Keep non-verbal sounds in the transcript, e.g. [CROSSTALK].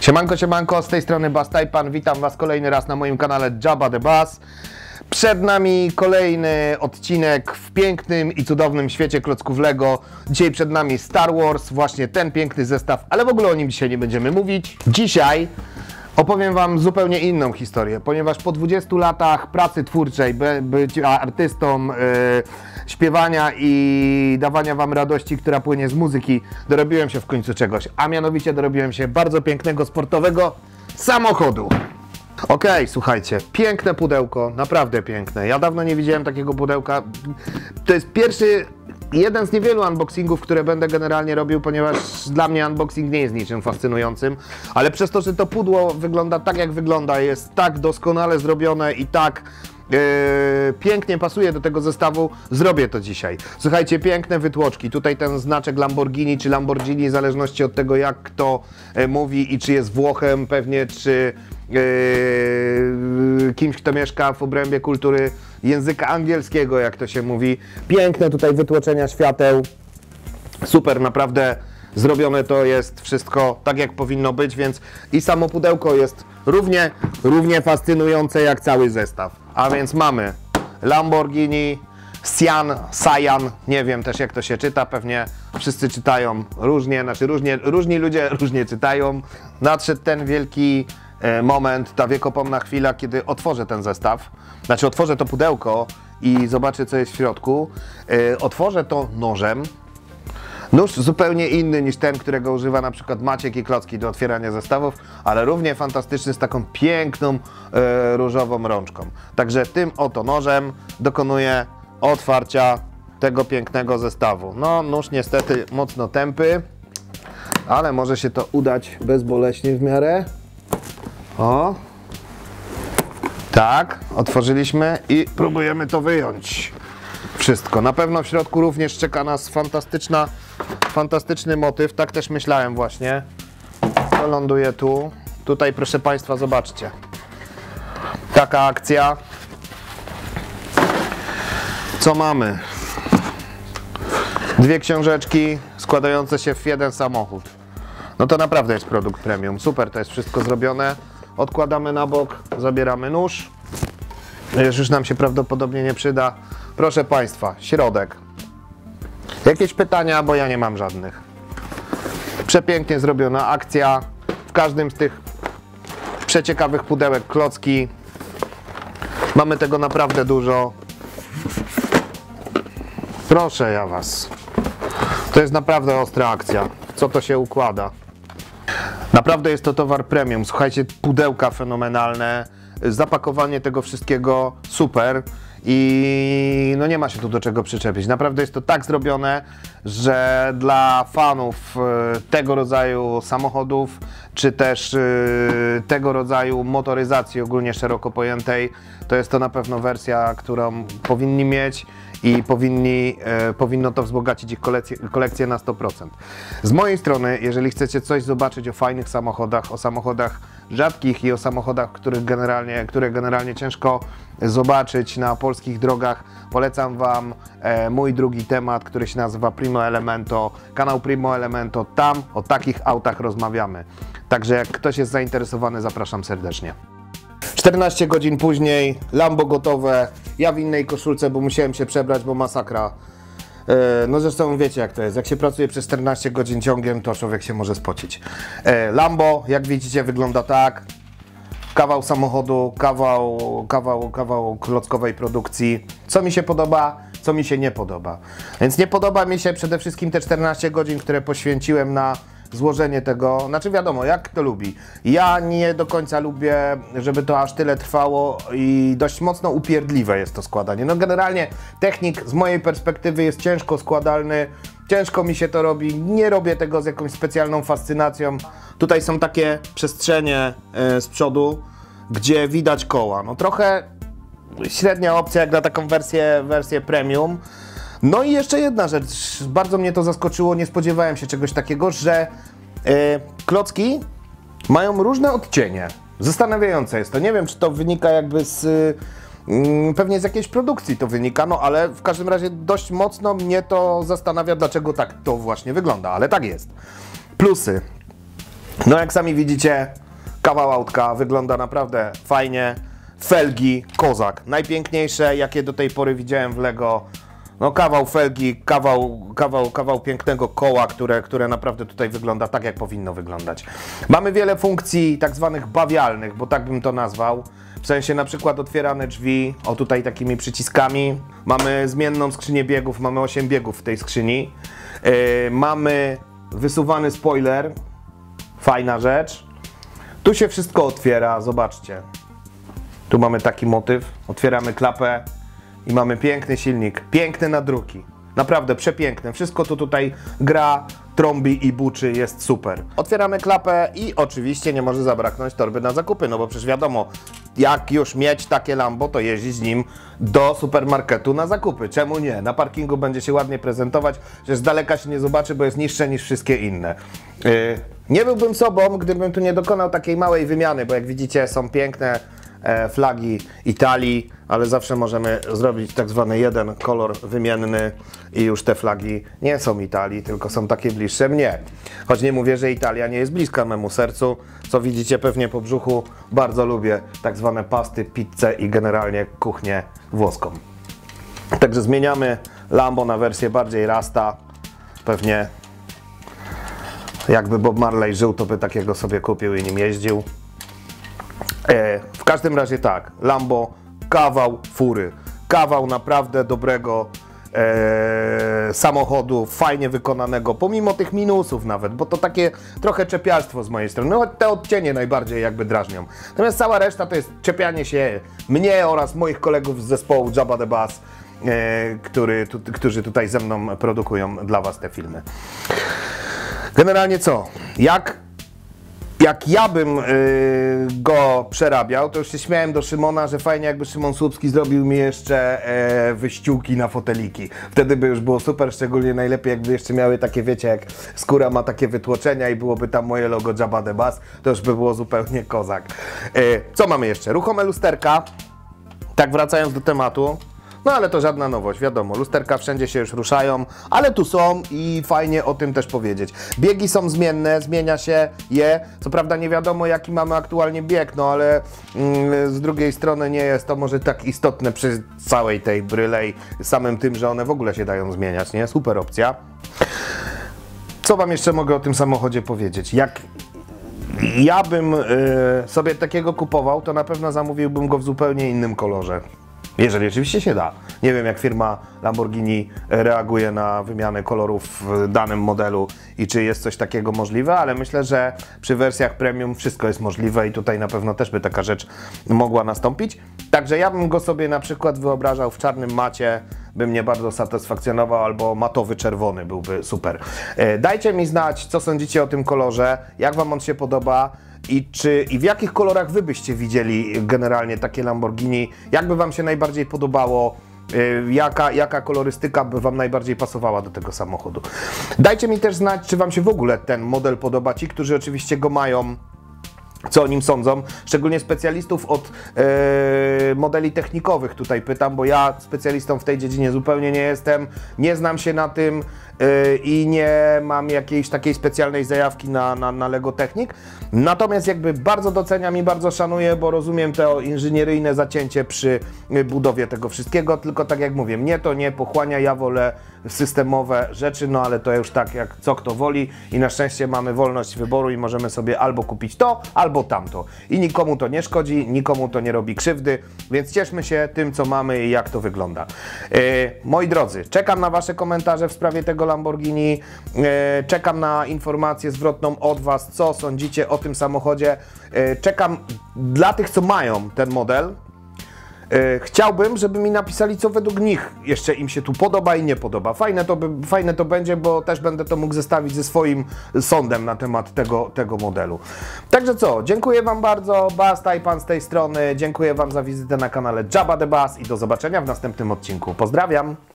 Siemanko, siemanko, z tej strony Bass Tajpan, witam Was kolejny raz na moim kanale Jabba the Bass. Przed nami kolejny odcinek w pięknym i cudownym świecie klocków Lego. Dzisiaj przed nami Star Wars, właśnie ten piękny zestaw, ale w ogóle o nim dzisiaj nie będziemy mówić. Dzisiaj opowiem Wam zupełnie inną historię, ponieważ po 20 latach pracy twórczej, by, być artystą, yy, śpiewania i dawania Wam radości, która płynie z muzyki, dorobiłem się w końcu czegoś, a mianowicie dorobiłem się bardzo pięknego, sportowego samochodu. Okej, słuchajcie, piękne pudełko, naprawdę piękne. Ja dawno nie widziałem takiego pudełka. To jest pierwszy, jeden z niewielu unboxingów, które będę generalnie robił, ponieważ dla mnie unboxing nie jest niczym fascynującym, ale przez to, że to pudło wygląda tak, jak wygląda, jest tak doskonale zrobione i tak Yy, pięknie pasuje do tego zestawu, zrobię to dzisiaj. Słuchajcie, piękne wytłoczki. Tutaj ten znaczek Lamborghini czy Lamborghini, w zależności od tego, jak kto e, mówi i czy jest Włochem, pewnie, czy kimś, kto mieszka w obrębie kultury języka angielskiego, jak to się mówi. Piękne tutaj wytłoczenia świateł. Super, naprawdę zrobione to jest wszystko tak, jak powinno być, więc i samo pudełko jest równie, równie fascynujące jak cały zestaw. A więc mamy Lamborghini, Sian, Sayan, nie wiem też jak to się czyta, pewnie wszyscy czytają różnie, znaczy różnie, różni ludzie [LAUGHS] różnie czytają. Nadszedł ten wielki moment, ta wiekopomna chwila, kiedy otworzę ten zestaw, znaczy otworzę to pudełko i zobaczę co jest w środku. E, otworzę to nożem, Nóż zupełnie inny niż ten, którego używa na przykład Maciek i Klocki do otwierania zestawów, ale równie fantastyczny z taką piękną e, różową rączką. Także tym oto nożem dokonuję otwarcia tego pięknego zestawu. No, nóż niestety mocno tępy, ale może się to udać bezboleśnie w miarę. O, tak, otworzyliśmy i próbujemy to wyjąć. Wszystko. Na pewno w środku również czeka nas fantastyczna Fantastyczny motyw, tak też myślałem właśnie. To ląduje tu. Tutaj proszę Państwa, zobaczcie. Taka akcja. Co mamy? Dwie książeczki składające się w jeden samochód. No to naprawdę jest produkt premium. Super, to jest wszystko zrobione. Odkładamy na bok, zabieramy nóż. Już nam się prawdopodobnie nie przyda. Proszę Państwa, środek. Jakieś pytania, bo ja nie mam żadnych. Przepięknie zrobiona akcja. W każdym z tych przeciekawych pudełek klocki. Mamy tego naprawdę dużo. Proszę ja Was. To jest naprawdę ostra akcja. Co to się układa? Naprawdę jest to towar premium. Słuchajcie, pudełka fenomenalne. Zapakowanie tego wszystkiego super i no nie ma się tu do czego przyczepić. Naprawdę jest to tak zrobione, że dla fanów e, tego rodzaju samochodów, czy też e, tego rodzaju motoryzacji ogólnie szeroko pojętej, to jest to na pewno wersja, którą powinni mieć i powinni, e, powinno to wzbogacić ich kolekcję, kolekcję na 100%. Z mojej strony, jeżeli chcecie coś zobaczyć o fajnych samochodach, o samochodach rzadkich i o samochodach, których generalnie, które generalnie ciężko zobaczyć na polskich drogach, polecam Wam e, mój drugi temat, który się nazywa Primo Elemento, kanał Primo Elemento. Tam o takich autach rozmawiamy. Także jak ktoś jest zainteresowany, zapraszam serdecznie. 14 godzin później, Lambo gotowe, ja w innej koszulce, bo musiałem się przebrać, bo masakra. E, no zresztą wiecie jak to jest, jak się pracuje przez 14 godzin ciągiem, to człowiek się może spocić. E, Lambo, jak widzicie, wygląda tak. Kawał samochodu, kawał, kawał, kawał klockowej produkcji. Co mi się podoba, co mi się nie podoba. Więc nie podoba mi się przede wszystkim te 14 godzin, które poświęciłem na złożenie tego, znaczy wiadomo, jak to lubi. Ja nie do końca lubię, żeby to aż tyle trwało i dość mocno upierdliwe jest to składanie. No generalnie technik z mojej perspektywy jest ciężko składalny, ciężko mi się to robi, nie robię tego z jakąś specjalną fascynacją. Tutaj są takie przestrzenie yy, z przodu, gdzie widać koła. No trochę średnia opcja jak na taką wersję, wersję premium. No i jeszcze jedna rzecz, bardzo mnie to zaskoczyło, nie spodziewałem się czegoś takiego, że yy, klocki mają różne odcienie. Zastanawiające jest to. Nie wiem, czy to wynika jakby z Mm, Pewnie z jakiejś produkcji to wynika, no ale w każdym razie dość mocno mnie to zastanawia, dlaczego tak to właśnie wygląda, ale tak jest. Plusy. No jak sami widzicie, kawał autka wygląda naprawdę fajnie. Felgi, kozak. Najpiękniejsze, jakie do tej pory widziałem w Lego. No kawał felgi, kawał, kawał, kawał pięknego koła, które, które naprawdę tutaj wygląda tak, jak powinno wyglądać. Mamy wiele funkcji tak zwanych bawialnych, bo tak bym to nazwał. W sensie na przykład otwierane drzwi, o tutaj takimi przyciskami. Mamy zmienną skrzynię biegów, mamy 8 biegów w tej skrzyni. Yy, mamy wysuwany spoiler, fajna rzecz. Tu się wszystko otwiera, zobaczcie. Tu mamy taki motyw, otwieramy klapę i mamy piękny silnik, piękne nadruki. Naprawdę przepiękne. Wszystko tu tutaj gra, trąbi i buczy, jest super. Otwieramy klapę i oczywiście nie może zabraknąć torby na zakupy, no bo przecież wiadomo, jak już mieć takie Lambo, to jeździć z nim do supermarketu na zakupy. Czemu nie? Na parkingu będzie się ładnie prezentować, że z daleka się nie zobaczy, bo jest niższe niż wszystkie inne. Yy, nie byłbym sobą, gdybym tu nie dokonał takiej małej wymiany, bo jak widzicie są piękne flagi Italii, ale zawsze możemy zrobić tak zwany jeden kolor wymienny i już te flagi nie są Italii, tylko są takie bliższe mnie. Choć nie mówię, że Italia nie jest bliska memu sercu, co widzicie pewnie po brzuchu, bardzo lubię tak zwane pasty, pizzę i generalnie kuchnię włoską. Także zmieniamy Lambo na wersję bardziej rasta, pewnie jakby Bob Marley żył, to by takiego sobie kupił i nim jeździł. Każdym razie tak, Lambo, kawał fury, kawał naprawdę dobrego e, samochodu, fajnie wykonanego, pomimo tych minusów nawet, bo to takie trochę czepialstwo z mojej strony, no te odcienie najbardziej jakby drażnią. Natomiast cała reszta to jest czepianie się mnie oraz moich kolegów z zespołu Jabba the Bass, e, który, tu, którzy tutaj ze mną produkują dla Was te filmy. Generalnie co? Jak jak ja bym y, go przerabiał, to już się śmiałem do Szymona, że fajnie jakby Szymon Słupski zrobił mi jeszcze e, wyściółki na foteliki. Wtedy by już było super, szczególnie najlepiej jakby jeszcze miały takie, wiecie, jak skóra ma takie wytłoczenia i byłoby tam moje logo Jabba the Bass, to już by było zupełnie kozak. E, co mamy jeszcze? Ruchome lusterka. Tak wracając do tematu, no ale to żadna nowość, wiadomo, lusterka wszędzie się już ruszają, ale tu są i fajnie o tym też powiedzieć. Biegi są zmienne, zmienia się je, co prawda nie wiadomo jaki mamy aktualnie bieg, no ale mm, z drugiej strony nie jest to może tak istotne przy całej tej brylej, samym tym, że one w ogóle się dają zmieniać, nie? Super opcja. Co Wam jeszcze mogę o tym samochodzie powiedzieć? Jak ja bym y, sobie takiego kupował, to na pewno zamówiłbym go w zupełnie innym kolorze. Jeżeli oczywiście się da. Nie wiem, jak firma Lamborghini reaguje na wymianę kolorów w danym modelu i czy jest coś takiego możliwe, ale myślę, że przy wersjach premium wszystko jest możliwe i tutaj na pewno też by taka rzecz mogła nastąpić. Także ja bym go sobie na przykład wyobrażał w czarnym macie, by mnie bardzo satysfakcjonował, albo matowy czerwony byłby super. E, Dajcie mi znać, co sądzicie o tym kolorze, jak Wam on się podoba. I, czy, I w jakich kolorach Wy byście widzieli generalnie takie Lamborghini? Jak by Wam się najbardziej podobało? Yy, Jaka, jaka kolorystyka by Wam najbardziej pasowała do tego samochodu? Dajcie mi też znać, czy Wam się w ogóle ten model podoba. Ci, którzy oczywiście go mają, co o nim sądzą, szczególnie specjalistów od e, modeli technikowych tutaj pytam, bo ja specjalistą w tej dziedzinie zupełnie nie jestem, nie znam się na tym e, i nie mam jakiejś takiej specjalnej zajawki na, na, na Lego Technik. Natomiast jakby bardzo doceniam i bardzo szanuję, bo rozumiem to inżynieryjne zacięcie przy e, budowie tego wszystkiego, tylko tak jak mówię, mnie to nie pochłania, ja wolę systemowe rzeczy, no ale to już tak jak co kto woli. I na szczęście mamy wolność wyboru i możemy sobie albo kupić to, albo tamto. I nikomu to nie szkodzi, nikomu to nie robi krzywdy, więc cieszmy się tym, co mamy i jak to wygląda. E, moi drodzy, czekam na Wasze komentarze w sprawie tego Lamborghini, e, czekam na informację zwrotną od Was, co sądzicie o tym samochodzie. E, czekam dla tych, co mają ten model, Chciałbym, żeby mi napisali, co według nich jeszcze im się tu podoba i nie podoba. Fajne to, fajne to będzie, bo też będę to mógł zestawić ze swoim sądem na temat tego, tego modelu. Także co, dziękuję Wam bardzo, Bas Tajpan z tej strony, dziękuję Wam za wizytę na kanale Jabba the Bass i do zobaczenia w następnym odcinku. Pozdrawiam!